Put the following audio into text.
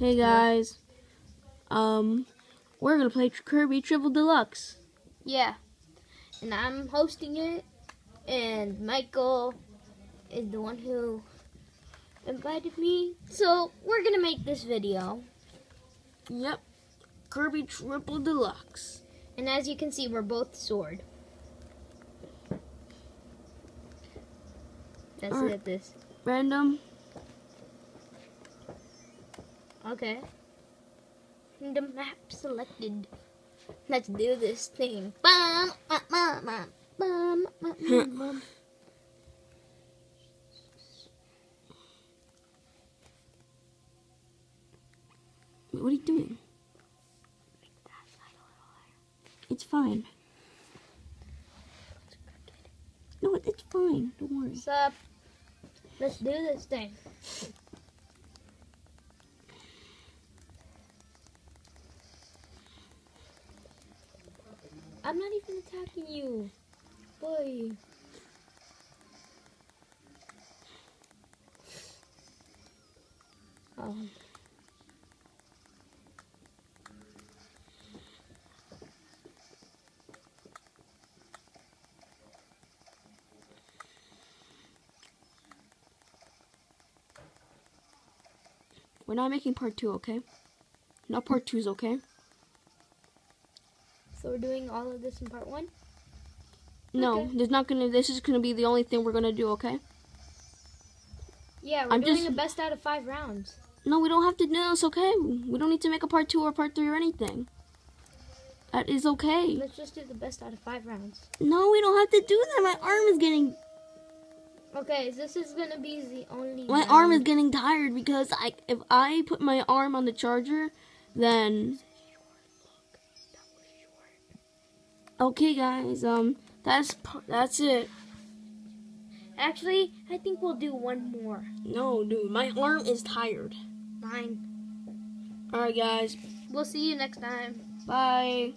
Hey guys, um, we're gonna play Kirby Triple Deluxe. Yeah. And I'm hosting it, and Michael is the one who invited me. So we're gonna make this video. Yep, Kirby Triple Deluxe. And as you can see, we're both sword. Let's Alright. look this. Random. Okay. The map selected. Let's do this thing. Bum, bum, bum, bum, bum, bum, bum, bum. Wait, what are you doing? It's fine. No, it's fine. Don't worry. What's up? Let's do this thing. I'm not even attacking you. Boy. Um. We're not making part two, okay? No part twos, okay? So we're doing all of this in part one? No, Okay. there's not gonna. This is gonna be the only thing we're gonna do, okay? Yeah, we're I'm doing just- the best out of five rounds. No, we don't have to do this, okay? We don't need to make a part two or part three or anything. That is okay. Let's just do the best out of five rounds. No, we don't have to do that. My arm is getting Okay, this is gonna be the only. my arm is getting tired because I if I put my arm on the charger, then okay, guys. Um, that's that's it. Actually, I think we'll do one more. No, dude, my arm is tired. Fine. All right, guys. We'll see you next time. Bye.